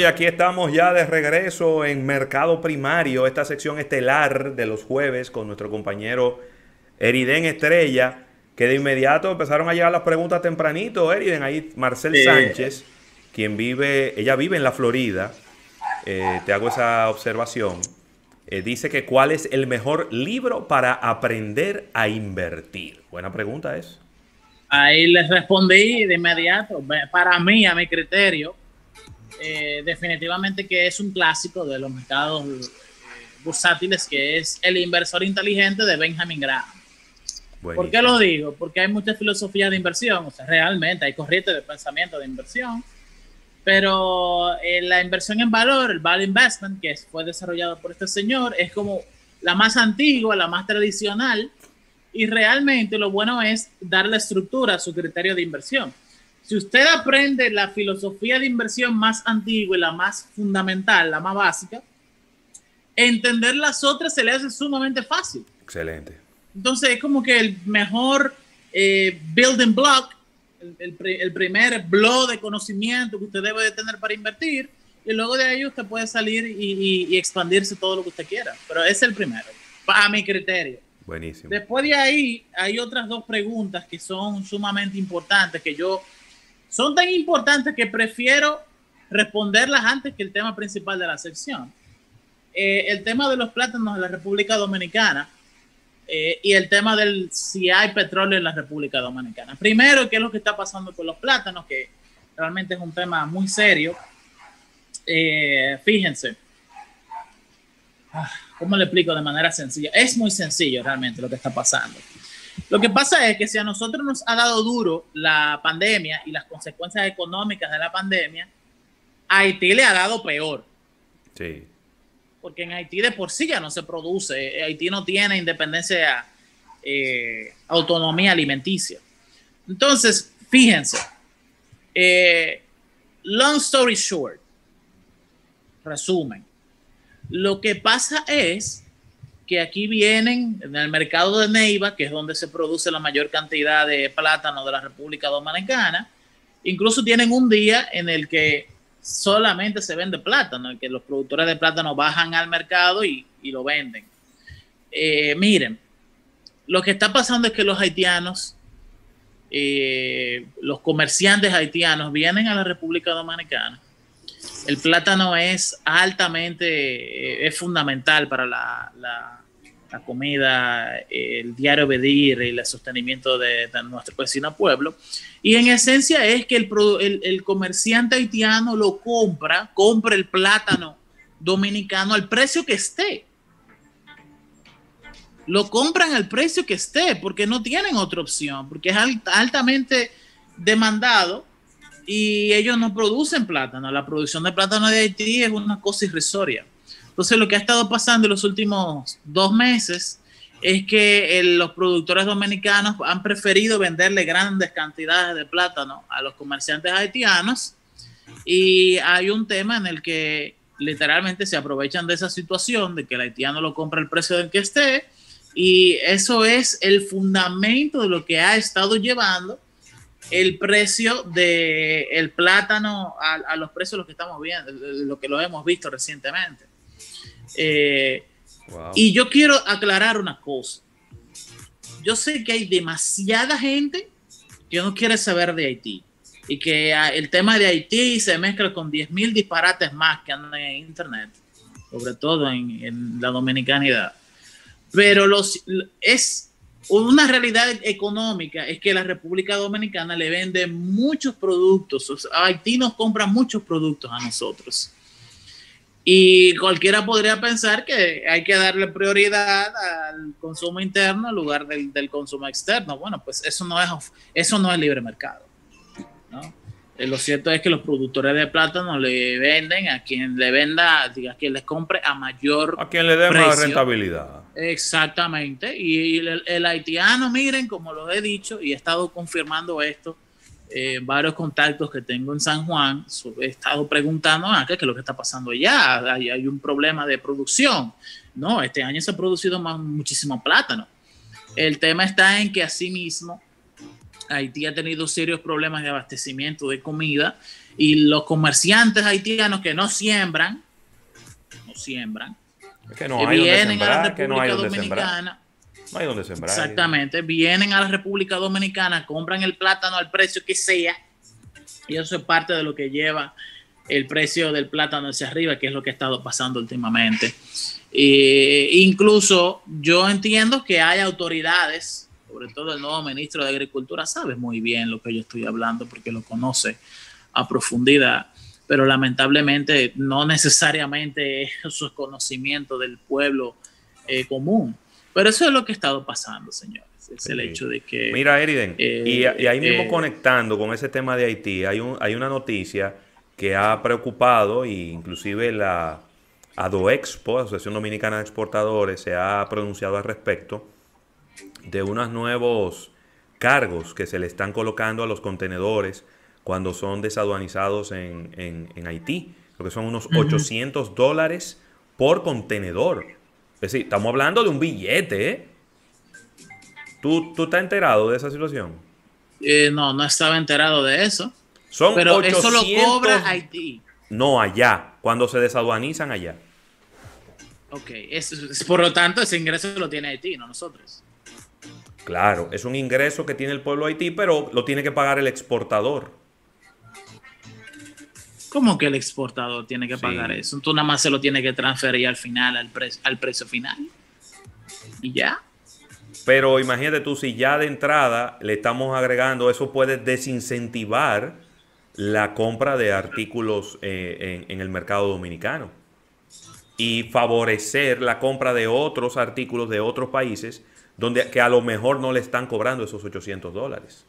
y aquí estamos ya de regreso en Mercado Primario, esta sección estelar de los jueves con nuestro compañero Eriden Estrella, que de inmediato empezaron a llegar las preguntas tempranito, Eriden, ahí Marcel Sánchez, quien vive, ella vive en la Florida, eh, te hago esa observación, eh, dice que cuál es el mejor libro para aprender a invertir. Buena pregunta es. Ahí les respondí de inmediato. Para mí, a mi criterio, eh, definitivamente que es un clásico de los mercados eh, bursátiles, que es El inversor inteligente de Benjamin Graham. ¿Por qué lo digo? Porque hay muchas filosofías de inversión, o sea, realmente hay corrientes de pensamiento de inversión, pero eh, la inversión en valor, el value investment, que fue desarrollado por este señor, es como la más antigua, la más tradicional, y realmente lo bueno es darle estructura a su criterio de inversión. Si usted aprende la filosofía de inversión más antigua y la más fundamental, la más básica, entender las otras se le hace sumamente fácil. Excelente. Entonces es como que el mejor eh, building block, el, primer blog de conocimiento que usted debe de tener para invertir y luego de ahí usted puede salir y, y expandirse todo lo que usted quiera. Pero es el primero, a mi criterio. Buenísimo. Después de ahí hay otras dos preguntas que son sumamente importantes que yo son tan importantes que prefiero responderlas antes que el tema principal de la sección. Eh, el tema de los plátanos en la República Dominicana eh, y el tema del si hay petróleo en la República Dominicana. Primero, ¿qué es lo que está pasando con los plátanos? Que realmente es un tema muy serio. Eh, fíjense, ah, ¿cómo le explico de manera sencilla? Es muy sencillo realmente lo que está pasando. Lo que pasa es que si a nosotros nos ha dado duro la pandemia y las consecuencias económicas de la pandemia, a Haití le ha dado peor. Sí. Porque en Haití de por sí ya no se produce. Haití no tiene independencia, eh, autonomía alimenticia. Entonces, fíjense. Eh, long story short. Resumen. Lo que pasa es que aquí vienen en el mercado de Neiva, que es donde se produce la mayor cantidad de plátano de la República Dominicana. Incluso tienen un día en el que solamente se vende plátano, en que los productores de plátano bajan al mercado y, lo venden. Eh, miren, lo que está pasando es que los haitianos, eh, los comerciantes haitianos vienen a la República Dominicana. El plátano es altamente, eh, es fundamental para la comida, el diario Bedir y el sostenimiento de, nuestro vecino pueblo. Y en esencia es que el, el, comerciante haitiano lo compra, compra el plátano dominicano al precio que esté. Lo compran al precio que esté porque no tienen otra opción, porque es altamente demandado y ellos no producen plátano. La producción de plátano de Haití es una cosa irrisoria. Entonces, lo que ha estado pasando en los últimos dos meses es que los productores dominicanos han preferido venderle grandes cantidades de plátano a los comerciantes haitianos y hay un tema en el que literalmente se aprovechan de esa situación de que el haitiano lo compra el precio del que esté y eso es el fundamento de lo que ha estado llevando el precio del el plátano a, a, los precios los que estamos viendo, lo que lo hemos visto recientemente. Eh, y yo quiero aclarar una cosa. Yo sé que hay demasiada gente que no quiere saber de Haití y que ah, el tema de Haití se mezcla con 10.000 disparates más que andan en Internet, sobre todo en, la dominicanidad. Pero los, es una realidad económica, es que la República Dominicana le vende muchos productos, Haití nos compra muchos productos a nosotros. Y cualquiera podría pensar que hay que darle prioridad al consumo interno en lugar del, del, consumo externo. Bueno, pues eso no es, eso no es libre mercado. ¿no? Eh, lo cierto es que los productores de plátano le venden a quien le venda, diga, a quien les compre a mayor A quien le dé más rentabilidad. Exactamente. Y el, el haitiano, miren, como lo he dicho y he estado confirmando esto, eh, varios contactos que tengo en San Juan, he estado preguntando, ah, ¿qué es lo que está pasando allá? Hay, hay, un problema de producción. No, este año se ha producido más, muchísimo plátano. El tema está en que asimismo Haití ha tenido serios problemas de abastecimiento de comida y los comerciantes haitianos que no siembran, no siembran, que no hay vienen a la República Dominicana. Exactamente, vienen a la República Dominicana, compran el plátano al precio que sea y eso es parte de lo que lleva el precio del plátano hacia arriba, que es lo que ha estado pasando últimamente. Incluso yo entiendo que hay autoridades, sobre todo el nuevo ministro de Agricultura, sabe muy bien lo que yo estoy hablando porque lo conoce a profundidad, pero lamentablemente no necesariamente es conocimiento del pueblo eh, común. Pero eso es lo que ha estado pasando, señores. Es el hecho de que... Mira, Eriden, y, ahí mismo eh, conectando con ese tema de Haití, hay, un, hay una noticia que ha preocupado e inclusive la ADOEXPO, Asociación Dominicana de Exportadores, se ha pronunciado al respecto de unos nuevos cargos que se le están colocando a los contenedores cuando son desaduanizados en, Haití. Creo que son unos 800 dólares por contenedor. Es decir, estamos hablando de un billete. ¿eh? ¿Tú, ¿Tú estás enterado de esa situación? Eh, no, no estaba enterado de eso. Son Pero eso lo cobra Haití. No, allá, cuando se desaduanizan allá. Ok, por lo tanto, ese ingreso lo tiene Haití, no nosotros. Claro, es un ingreso que tiene el pueblo Haití, pero lo tiene que pagar el exportador. ¿Cómo que el exportador tiene que pagar eso? Tú nada más se lo tiene que transferir al final, al, al precio final. Y ya. Pero imagínate tú, si ya de entrada le estamos agregando, eso puede desincentivar la compra de artículos eh, en, el mercado dominicano y favorecer la compra de otros artículos de otros países donde que a lo mejor no le están cobrando esos 800 dólares.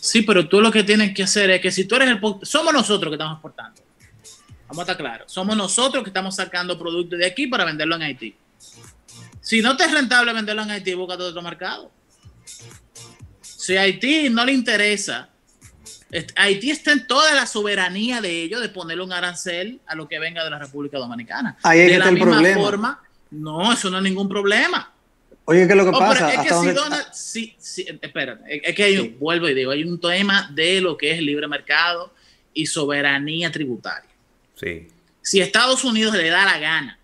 Sí, pero tú lo que tienes que hacer es que si tú eres el... Somos nosotros que estamos exportando. Vamos a estar claros. Somos nosotros que estamos sacando productos de aquí para venderlo en Haití. Si no te es rentable venderlo en Haití, búscate otro mercado. Si a Haití no le interesa Haití está en toda la soberanía de ellos de ponerle un arancel a lo que venga de la República Dominicana. Ahí de la misma forma, no, eso no es ningún problema. Oye, ¿qué es lo que oh, pasa? Es que si Donald, sí, sí, espérate, es que hay, vuelvo y digo, hay un tema de lo que es el libre mercado y soberanía tributaria. Sí. Si Estados Unidos le da la gana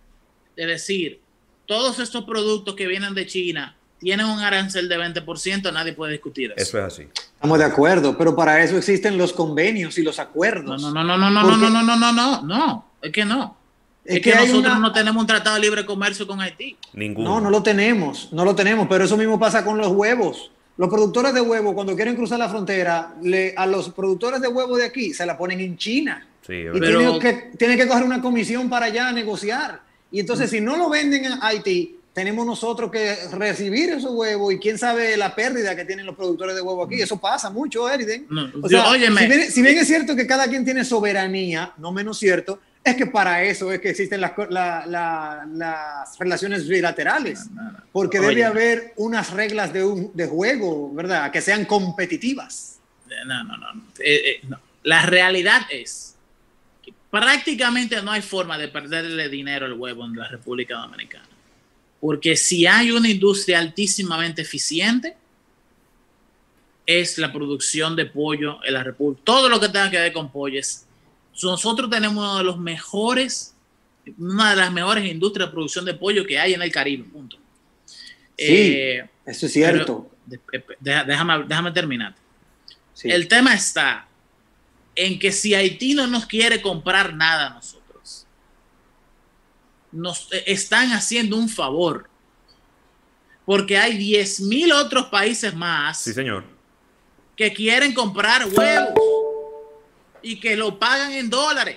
de decir, todos estos productos que vienen de China tienen un arancel de 20%, nadie puede discutir eso. Eso es así. Estamos de acuerdo, pero para eso existen los convenios y los acuerdos. No, no, no, no, no, no, no, no, no, no, no, no, es que no. Es, que, nosotros no tenemos un tratado de libre comercio con Haití. Ninguno. No, no lo tenemos, no lo tenemos, pero eso mismo pasa con los huevos. Los productores de huevos, cuando quieren cruzar la frontera, le, a los productores de huevos de aquí se la ponen en China. Sí, y tienen que, tienen que coger una comisión para allá a negociar. Y entonces, si no lo venden en Haití, tenemos nosotros que recibir esos huevos y quién sabe la pérdida que tienen los productores de huevos aquí. Eso pasa mucho, Eriden. si, bien, es cierto que cada quien tiene soberanía, no menos cierto, es que para eso es que existen las, las relaciones bilaterales, porque debe haber unas reglas de, un, de juego, ¿verdad? Que sean competitivas. No, no, no. Eh, eh, la realidad es que prácticamente no hay forma de perderle dinero al huevo en la República Dominicana. Porque si hay una industria altísimamente eficiente, es la producción de pollo en la República. Todo lo que tenga que ver con pollo Nosotros tenemos uno de los mejores, una de las mejores industrias de producción de pollo que hay en el Caribe. Punto. Sí, eh, eso es cierto. déjame, déjame terminar. El tema está en que si Haití no nos quiere comprar nada a nosotros, nos eh, están haciendo un favor. Porque hay 10 mil otros países más. Sí, señor. Que quieren comprar huevos y que lo pagan en dólares.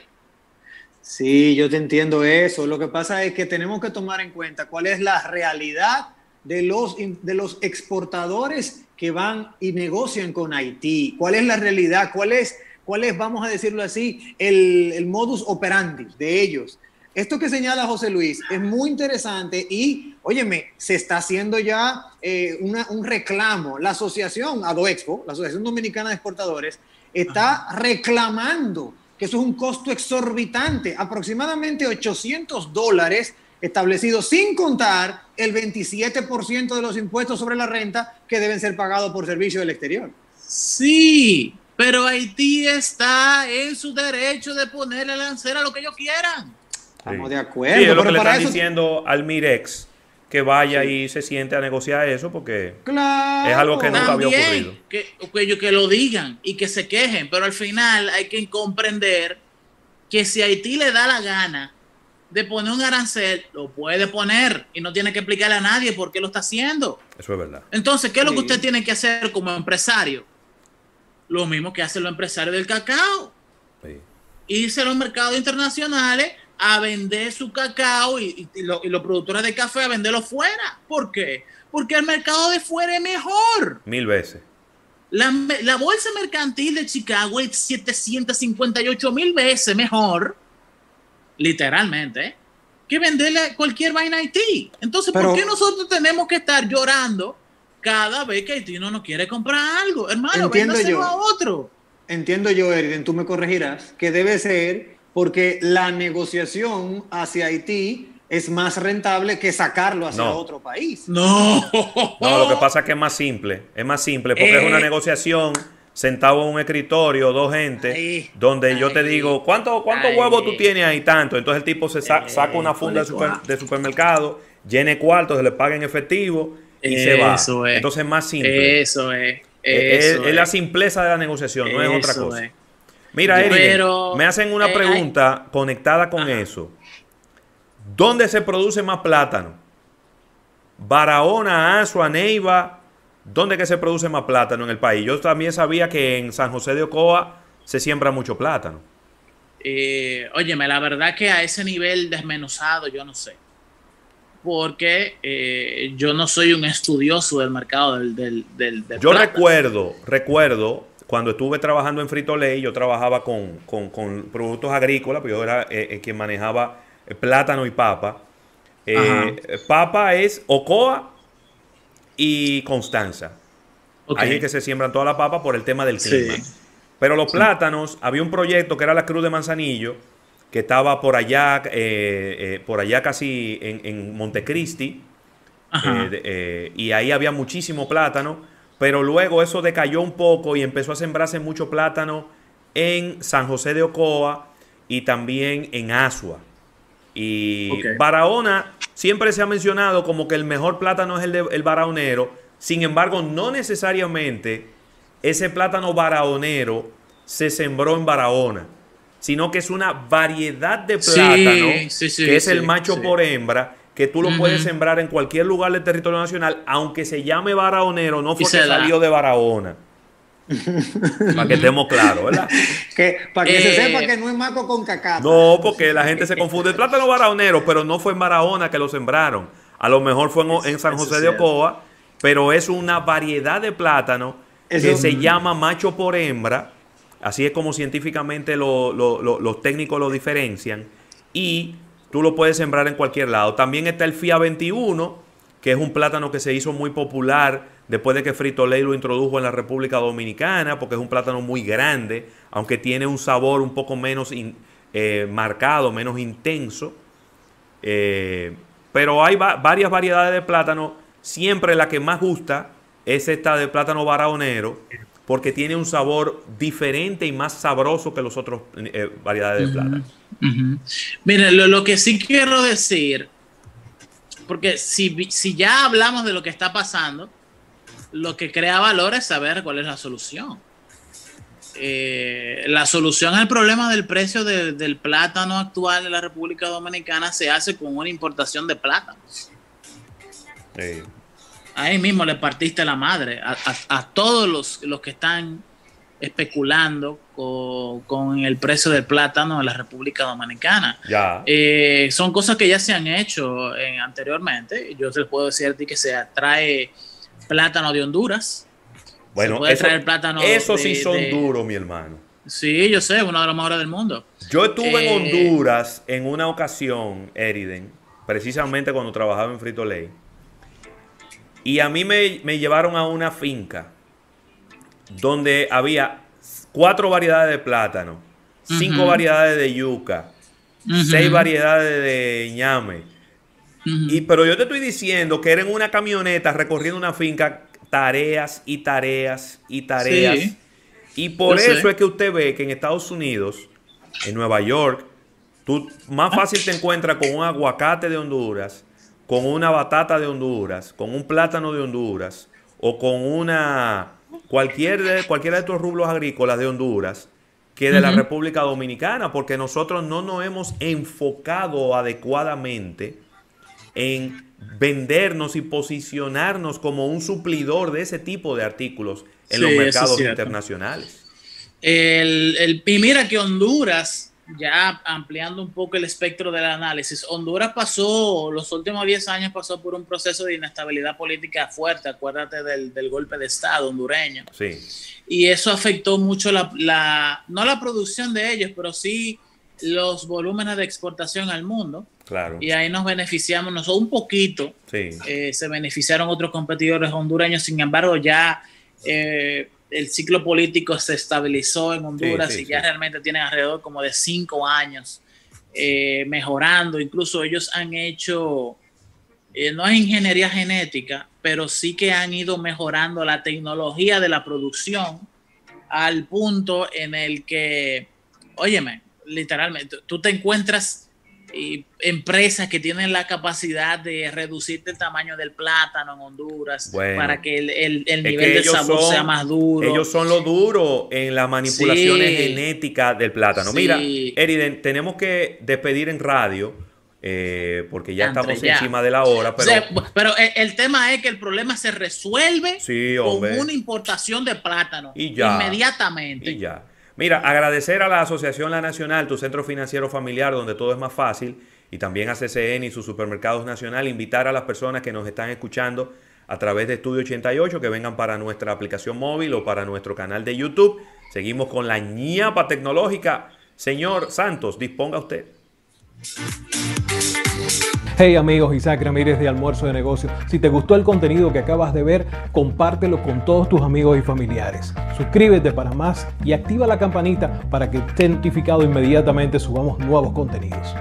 Sí, yo te entiendo eso. Lo que pasa es que tenemos que tomar en cuenta cuál es la realidad de los, de los exportadores que van y negocian con Haití. ¿Cuál es la realidad? ¿Cuál es, cuál es vamos a decirlo así, el, el modus operandi de ellos? Esto que señala José Luis es muy interesante y, óyeme, se está haciendo ya eh, un reclamo. La asociación ADOEXPO, la Asociación Dominicana de Exportadores, está reclamando que eso es un costo exorbitante, aproximadamente 800 dólares establecidos sin contar el 27% de los impuestos sobre la renta que deben ser pagados por servicio del exterior. Sí, pero Haití está en su derecho de ponerle lancera lo que ellos quieran. Estamos de acuerdo. Sí, es lo que le están diciendo al Mirex que vaya y se siente a negociar eso porque es algo que nunca había ocurrido. Que, que, que lo digan y que se quejen, pero al final hay que comprender que si Haití le da la gana de poner un arancel, lo puede poner y no tiene que explicarle a nadie por qué lo está haciendo. Eso es verdad. Entonces, ¿qué es lo que usted tiene que hacer como empresario? Lo mismo que hacen los empresarios del cacao. Irse a los mercados internacionales a vender su cacao y, los productores de café a venderlo fuera. ¿Por qué? Porque el mercado de fuera es mejor. Mil veces. La, la bolsa mercantil de Chicago es 758 mil veces mejor literalmente, que venderle cualquier vaina a Haití. Entonces, ¿por qué nosotros tenemos que estar llorando cada vez que Haití no nos quiere comprar algo? Hermano, entiendo yo, a otro. Entiendo yo, Eriden, tú me corregirás, que debe ser porque la negociación hacia Haití es más rentable que sacarlo hacia otro país. No. No, lo que pasa es que es más simple. Es más simple porque es una eh. negociación sentado en un escritorio, dos gente, donde yo te digo, ¿cuántos cuánto huevos tú tienes ahí tanto? Entonces el tipo se saca una funda de, supermercado, llene cuartos, se le paga en efectivo y se va. Entonces es más simple. Eso es. es, la simpleza de la negociación, no es otra cosa. Mira, Eric, me hacen una eh, pregunta conectada con eso. ¿Dónde se produce más plátano? Barahona, Azua, Neiva ¿Dónde que se produce más plátano en el país? Yo también sabía que en San José de Ocoa se siembra mucho plátano. Eh, óyeme, la verdad que a ese nivel desmenuzado yo no sé. Porque eh, yo no soy un estudioso del mercado del, del, Yo recuerdo, recuerdo, cuando estuve trabajando en Frito Lay, yo trabajaba con, productos agrícolas, pues yo era eh, eh, quien manejaba plátano y papa. papa es Ocoa y Constanza. Ahí es que se siembran toda la papa por el tema del clima. Pero los plátanos, había un proyecto que era la Cruz de Manzanillo, que estaba por allá, eh, eh, por allá casi en, Montecristi, eh, y ahí había muchísimo plátano, pero luego eso decayó un poco y empezó a sembrarse mucho plátano en San José de Ocoa y también en Asua. Y Barahona siempre se ha mencionado como que el mejor plátano es el, de, el baraonero. Sin embargo, no necesariamente ese plátano baraonero se sembró en Barahona, sino que es una variedad de plátano que es el macho por hembra que tú lo puedes sembrar en cualquier lugar del territorio nacional, aunque se llame baraonero, no fue que salió de Barahona para que estemos claros, ¿verdad? que, para que se eh, sepa que no es maco con cacata. No, porque la gente se confunde. El plátano baraonero, pero no fue en Barahona que lo sembraron. A lo mejor fue en, San José de Ocoa, pero es una variedad de plátano que se llama macho por hembra. Así es como científicamente los técnicos lo diferencian. Y tú lo puedes sembrar en cualquier lado. También está el FIA 21, que es un plátano que se hizo muy popular después de que Frito Lay lo introdujo en la República Dominicana, porque es un plátano muy grande, aunque tiene un sabor un poco menos eh, marcado, menos intenso. Eh, pero hay varias variedades de plátano. Siempre la que más gusta es esta de plátano baraonero, porque tiene un sabor diferente y más sabroso que los otros eh, variedades de plátano. Miren, lo, que sí quiero decir, porque si, si ya hablamos de lo que está pasando, lo que crea valor es saber cuál es la solución. Eh, la solución al problema del precio del plátano actual en la República Dominicana se hace con una importación de plátanos. Ahí mismo le partiste la madre a, todos los, los, que están especulando con, el precio del plátano en la República Dominicana. Eh, son cosas que ya se han hecho anteriormente. Yo te puedo decir a ti que se atrae plátano de Honduras. Bueno, eso, plátano eso sí son duros, mi hermano. Sí, yo sé, uno de los mejores del mundo. Yo estuve en eh, Honduras en una ocasión, Eriden, precisamente cuando trabajaba en Frito Lay. Y a mí me, llevaron a una finca donde había cuatro variedades de plátano, cinco variedades de yuca, seis variedades de ñame. Y, pero yo te estoy diciendo que era en una camioneta recorriendo una finca tareas y tareas y tareas. y por eso es que usted ve que en Estados Unidos, en Nueva York, tú más fácil te encuentras con un aguacate de Honduras, con una batata de Honduras, con un plátano de Honduras o con una cualquier de, cualquiera de estos rublos agrícolas de Honduras que de la República Dominicana, porque nosotros no nos hemos enfocado adecuadamente en vendernos y posicionarnos como un suplidor de ese tipo de artículos en los mercados internacionales. El, y mira que Honduras, ya ampliando un poco el espectro del análisis, Honduras pasó, los últimos 10 años pasó por un proceso de inestabilidad política fuerte, acuérdate del, golpe de Estado hondureño. Sí. Y eso afectó mucho la, la, no la producción de ellos, pero sí los volúmenes de exportación al mundo. Claro. Y ahí nos beneficiamos nosotros un poquito. Sí. Eh, se beneficiaron otros competidores hondureños, sin embargo, ya eh, el ciclo político se estabilizó en Honduras y ya realmente tienen alrededor como de cinco años eh, mejorando. Incluso ellos han hecho, no es ingeniería genética, pero sí que han ido mejorando la tecnología de la producción al punto en el que, óyeme, literalmente, tú te encuentras empresas que tienen la capacidad de reducirte el tamaño del plátano en Honduras para que el, nivel de sabor sea más duro. Ellos son lo duro en las manipulaciones genéticas del plátano. Mira, Eriden, tenemos que despedir en radio. Eh, porque ya estamos encima de la hora. Pero, el, tema es que el problema se resuelve con una importación de plátano inmediatamente. Y ya. Mira, agradecer a la Asociación La Nacional, tu centro financiero familiar, donde todo es más fácil, y también a CCN y sus supermercados nacional, invitar a las personas que nos están escuchando a través de Estudio 88 que vengan para nuestra aplicación móvil o para nuestro canal de YouTube. Seguimos con la ñapa tecnológica. Señor Santos, disponga usted. Hey amigos, Isaac Ramírez de Almuerzo de Negocios. Si te gustó el contenido que acabas de ver, compártelo con todos tus amigos y familiares. Suscríbete para más y activa la campanita para que esté notificado inmediatamente subamos nuevos contenidos.